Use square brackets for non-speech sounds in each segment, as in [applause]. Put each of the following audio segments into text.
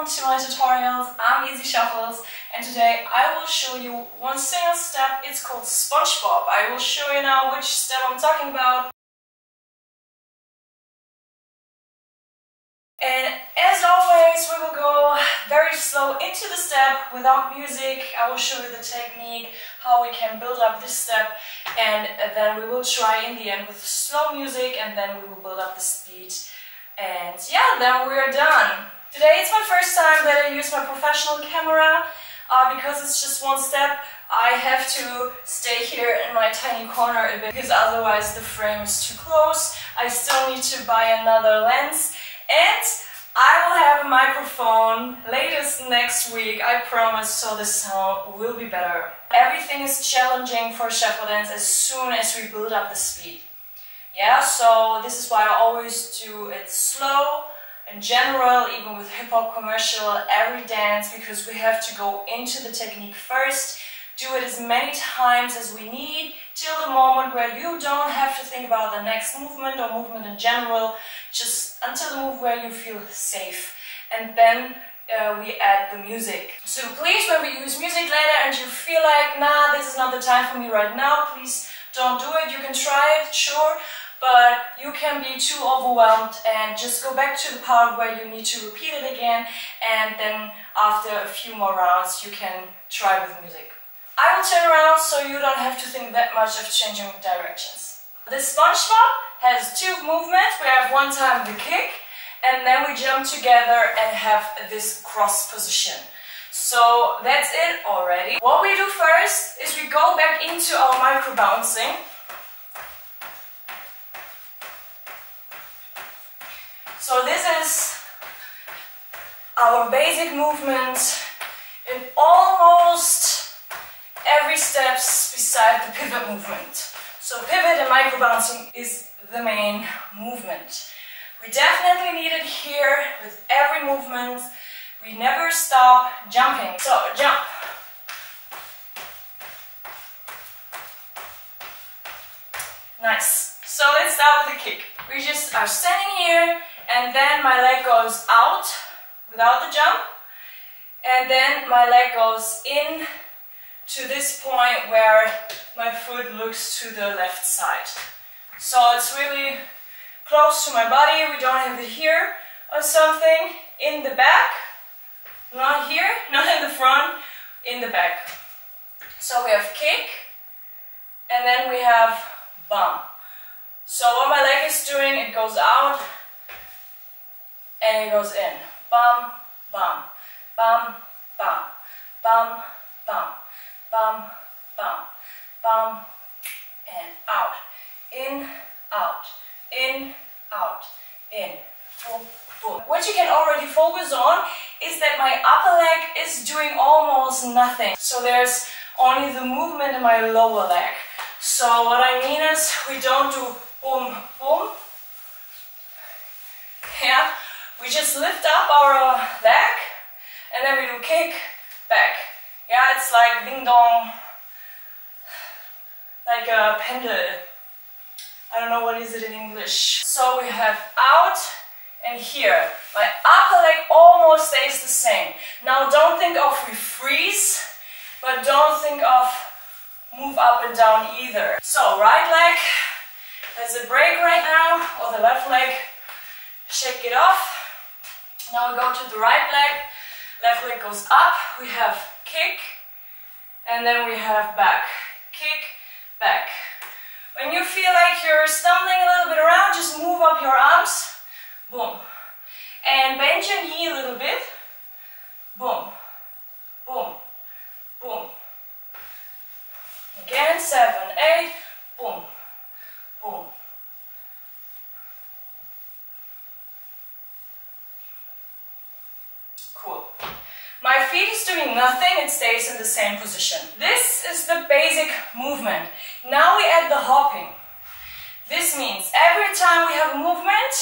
welcome to my tutorials. I'm IsiShuffles and today I will show you one single step. It's called SpongeBob. I will show you now which step I'm talking about. And as always, we will go very slow into the step without music. I will show you the technique, how we can build up this step, and then we will try in the end with slow music, and then we will build up the speed. And yeah, then we're done. Today it's my first time that I use my professional camera uh, because it's just one step. I have to stay here in my tiny corner a bit because otherwise the frame is too close. I still need to buy another lens and I will have a microphone latest next week, I promise, so the sound will be better. Everything is challenging for shuffle dance as soon as we build up the speed. Yeah, so this is why I always do it slow in general, even with hip hop commercial, every dance, because we have to go into the technique first, do it as many times as we need, till the moment where you don't have to think about the next movement or movement in general, just until the move where you feel safe. And then uh, we add the music. So please, when we use music later and you feel like, nah, this is not the time for me right now, please don't do it. You can try it, sure, but you can be too overwhelmed and just go back to the part where you need to repeat it again and then after a few more rounds you can try with music. I will turn around so you don't have to think that much of changing directions. The SpongeBob has two movements. We have one time the kick and then we jump together and have this cross position. So that's it already. What we do first is we go back into our micro bouncing So this is our basic movement in almost every steps beside the pivot movement. So pivot and micro bouncing is the main movement. We definitely need it here with every movement. We never stop jumping. So jump. Nice. So let's start with the kick. We just are standing here and then my leg goes out without the jump and then my leg goes in to this point where my foot looks to the left side. So it's really close to my body, we don't have it here or something, in the back, not here, [laughs] not in the front, in the back. So we have kick, and then we have bump. So what my leg is doing, it goes out, and it goes in. Bum, bum, bum, bum, bum, bum, bum, bum, bum, and out. In, out, in, out, in. Boom, boom. What you can already focus on is that my upper leg is doing almost nothing. So there's only the movement in my lower leg. So what I mean is we don't do boom, boom. Yeah, we just lift up our leg and then we do kick back. Yeah, it's like ding dong, like a pendulum. I don't know what is it in English. So we have out and here. My upper leg almost stays the same. Now don't think of we freeze, but don't think of move up and down either. So right leg has a break right now, or the left leg, shake it off. Now we go to the right leg, left leg goes up, we have kick, and then we have back. Kick, back. When you feel like you're stumbling a little bit around, just move up your arms, boom. And bend your knee a little bit, boom, boom, boom. Again, seven, eight, boom, boom. My feet is doing nothing, it stays in the same position. This is the basic movement. Now we add the hopping. This means every time we have a movement,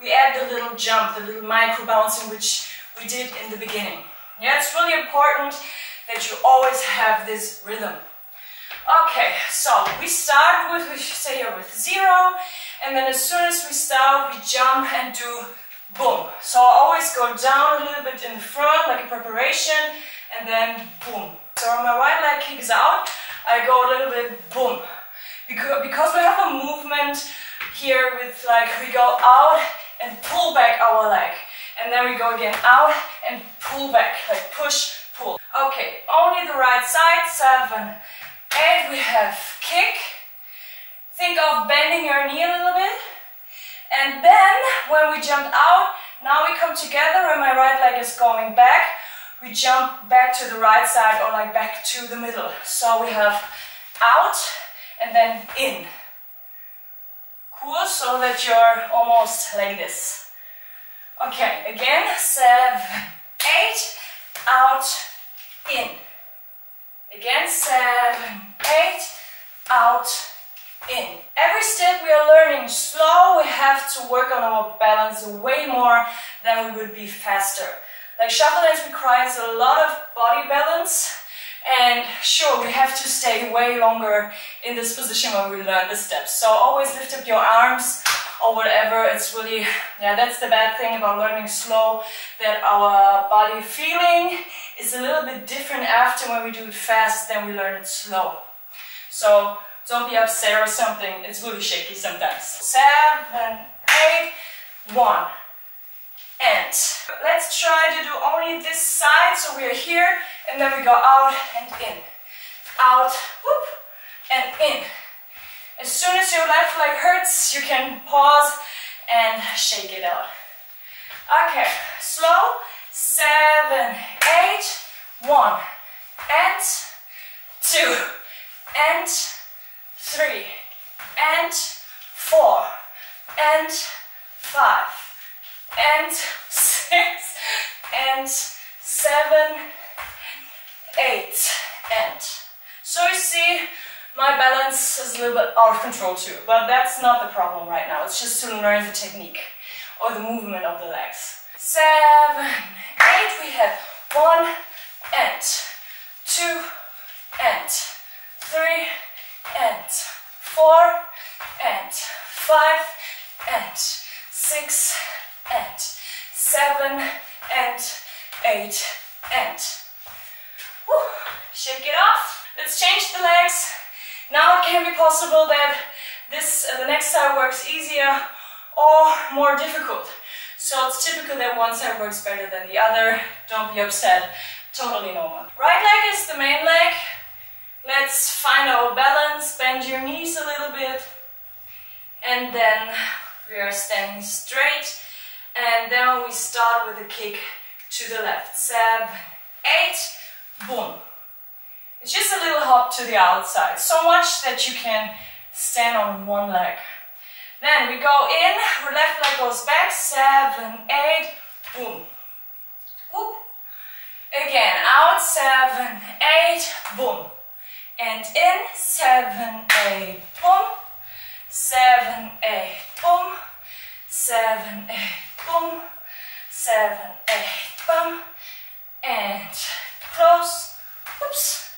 we add the little jump, the little micro bouncing which we did in the beginning. Yeah, it's really important that you always have this rhythm. Okay, so we start with, we say here with zero, and then as soon as we start, we jump and do boom. So always go down a little bit in the front, like a preparation, and then boom. So my right leg kicks out, I go a little bit boom. Because, because we have a movement here with like, we go out and pull back our leg. And then we go again out and pull back, like push, pull. Okay, only the right side, seven, eight, we have kick. Think of bending your knee a little bit. And then when we jump out, now we come together and my right leg is going back. We jump back to the right side or like back to the middle. So we have out and then in. Cool, so that you're almost like this. Okay, again, seven, eight, out, in. Again, seven, eight, out, in. Every step we are learning slow, we have to work on our balance way more than we would be faster. Like shuffle dance requires a lot of body balance and sure, we have to stay way longer in this position when we learn the steps. So always lift up your arms or whatever. It's really, yeah, that's the bad thing about learning slow, that our body feeling is a little bit different after when we do it fast than we learn it slow. So don't be upset or something. It's really shaky sometimes. Seven, eight, one. And let's try to do only this side. So we are here and then we go out and in. Out, whoop, and in. As soon as your left leg hurts, you can pause and shake it out. Okay, slow. Seven, eight, one, and two, and three, and four, and five, and six, and seven, eight, and. So you see, my balance is a little bit out of control too, but that's not the problem right now. It's just to learn the technique or the movement of the legs. Seven, eight, we have one, and two, and three, and four, and five, and six, and seven, and eight, and. Whew. Shake it off. Let's change the legs. Now it can be possible that this, uh, the next side works easier or more difficult. So it's typical that one side works better than the other. Don't be upset. Totally normal. Right leg is the main leg. Let's find our balance, bend your knees a little bit. And then we are standing straight. And then we start with a kick to the left. Seven, eight, boom. It's just a little hop to the outside. So much that you can stand on one leg. Then we go in, our left leg goes back, seven, eight, boom. Whoop. Again, out, seven, eight, boom and in, seven, eight, boom, seven, eight, boom, seven, eight, boom, seven, eight, boom, and close, oops,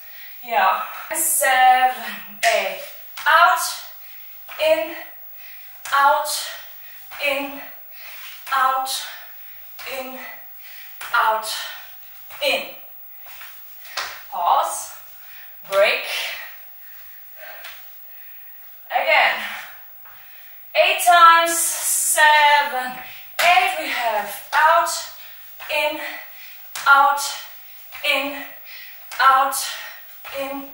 yeah, seven, eight, out, in, out, in, out, in, out, in, pause, break. Again. Eight times, seven, eight. We have out, in, out, in, out, in,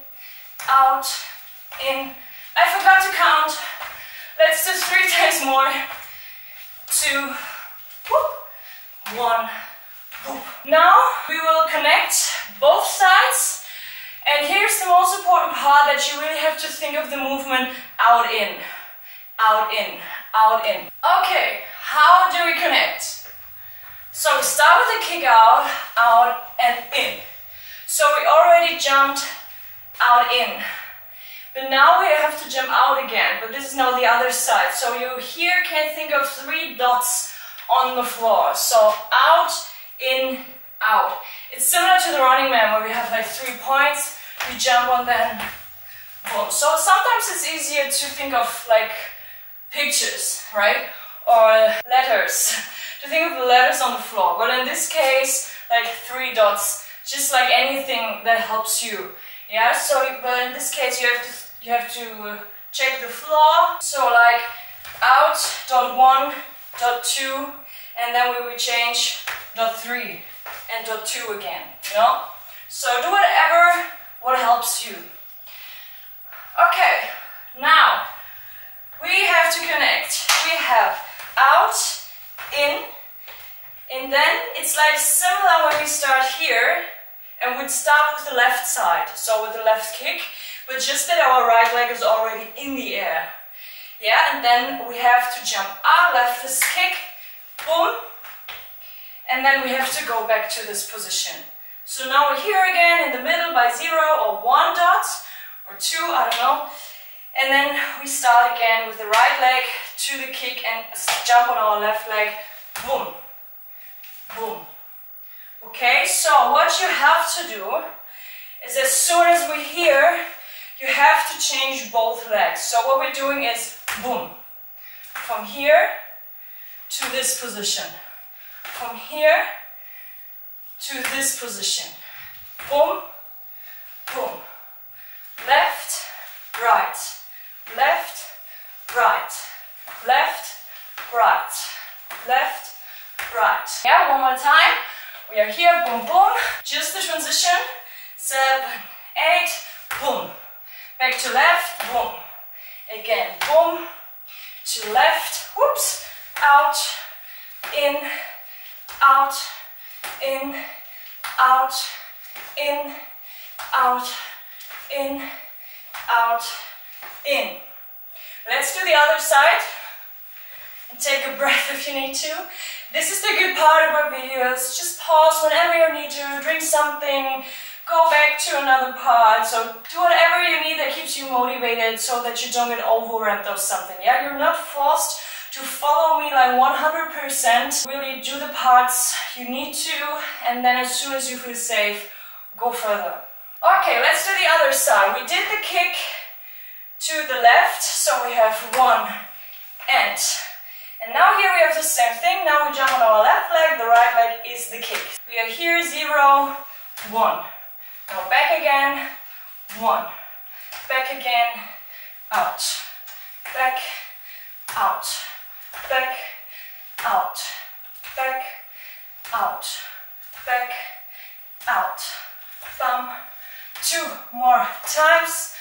out, in. I forgot to count. Let's do three times more. Two, whoop, one, whoop. Now we will connect both sides and here's the most important part that you really have to think of the movement out in, out in. Okay, how do we connect? So we start with a kick out, out and in. So we already jumped out in. But now we have to jump out again, but this is now the other side. So you here can think of three dots on the floor. So out, in, out. It's similar to the running man where we have like three points we jump on them. Boom. So sometimes it's easier to think of like pictures, right? Or letters. to think of the letters on the floor. Well, in this case, like three dots, just like anything that helps you. Yeah, so, but in this case, you have to, you have to check the floor. So like out, dot one, dot two, and then we will change dot three and dot two again, you know? So do whatever, what helps you. Okay, now we have to connect. We have out, in, and then it's like similar when we start here and we'd start with the left side, so with the left kick, but just that our right leg is already in the air. Yeah, and then we have to jump out, left is kick, boom, and then we have to go back to this position. So now we're here again in the middle by zero or one dot, or two, I don't know, and then we start again with the right leg to the kick and jump on our left leg, boom, boom. Okay, so what you have to do is as soon as we hear, you have to change both legs. So what we're doing is boom, from here to this position, from here to this position, boom, boom, left, right, left, right, left, right, left, right. Yeah, one more time. We are here, boom, boom. Just the transition. Seven, eight, boom. Back to left, boom. Again, boom. To left, whoops. Out, in, out, in, out, in, out, in, out, in. Let's do the other side. And take a breath if you need to. This is the good part of my videos. Just pause whenever you need to, drink something, go back to another part. So do whatever you need that keeps you motivated so that you don't get overwhelmed or something. Yeah, you're not forced to follow me like 100%. Really do the parts you need to and then as soon as you feel safe, go further. Okay, let's do the other side. We did the kick to the left, so we have one and and now here we have the same thing. Now we jump on our left leg, the right leg is the kick. We are here, zero, one. Now back again, one. Back again, out. Back, out. Back, out. Back, out. Back, out. Thumb, two more times.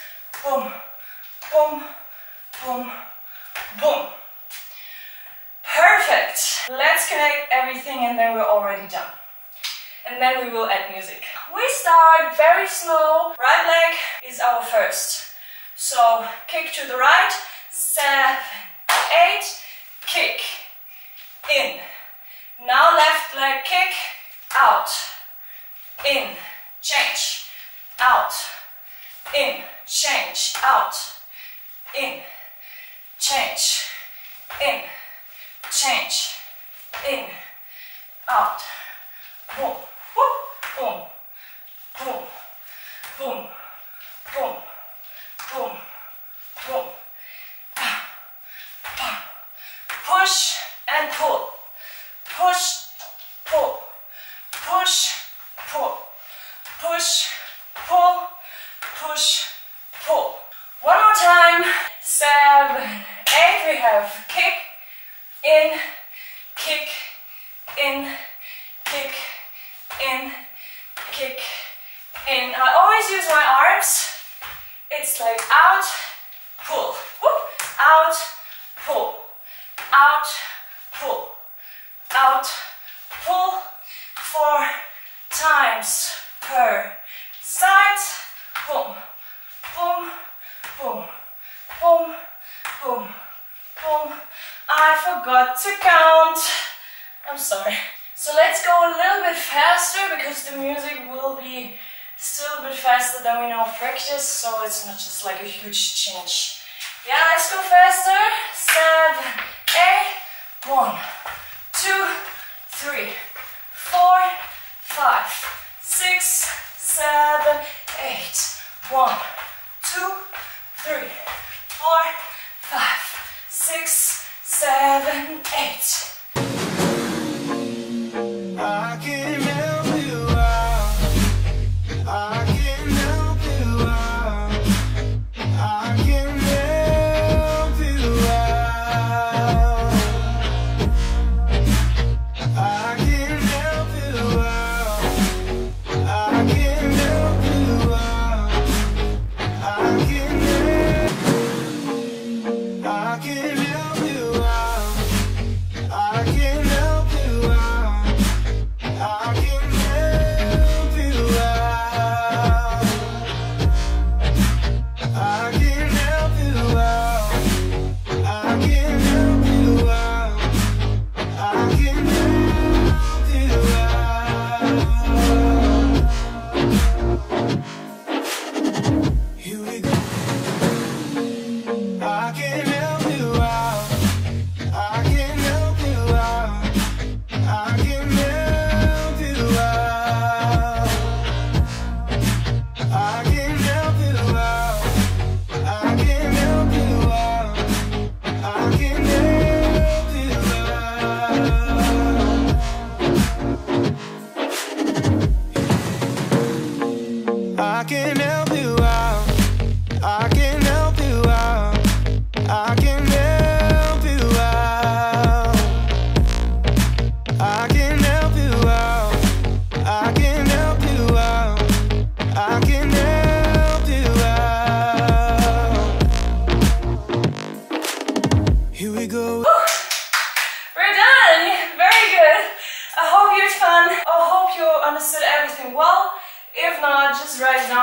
Boom, boom, boom, boom. Perfect. Let's connect everything and then we're already done. And then we will add music. We start very slow. Right leg is our first. So kick to the right, seven, eight, kick, in. Now left leg kick, out, in, change, out, in, change, out, in, change, in, change, in, out, boom, whoop, boom, boom, boom, boom, boom, boom, push and pull, push, pull, push, pull, push, pull, push, pull. One more time, seven, eight, we have kick, in, kick, in, kick, in, kick, in. I always use my arms. It's like out, pull, whoop, out, pull, out, pull, out, pull, four times per side. Boom, boom, boom, boom, boom, boom. I forgot to count. I'm sorry. So let's go a little bit faster because the music will be still a bit faster than we know practice, so it's not just like a huge change. Yeah, let's go faster. Seven, eight, one, two, three, four, five, six, seven, eight. One, two, three, four, five, six, seven, eight.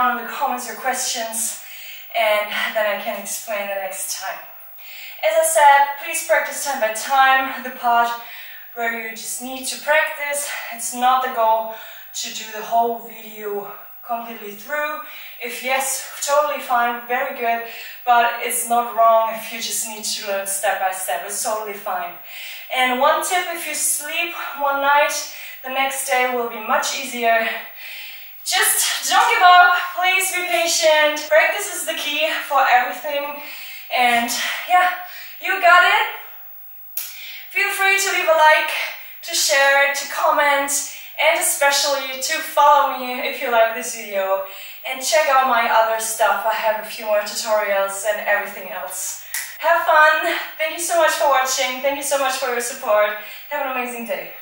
Down in the comments your questions and then I can explain the next time. As I said, please practice time by time, the part where you just need to practice. It's not the goal to do the whole video completely through. If yes, totally fine, very good, but it's not wrong if you just need to learn step by step. It's totally fine. And one tip, if you sleep one night, the next day will be much easier. Just don't give up, please be patient. Practice is the key for everything. And yeah, you got it. Feel free to leave a like, to share, to comment, and especially to follow me if you like this video. And check out my other stuff. I have a few more tutorials and everything else. Have fun. Thank you so much for watching. Thank you so much for your support. Have an amazing day.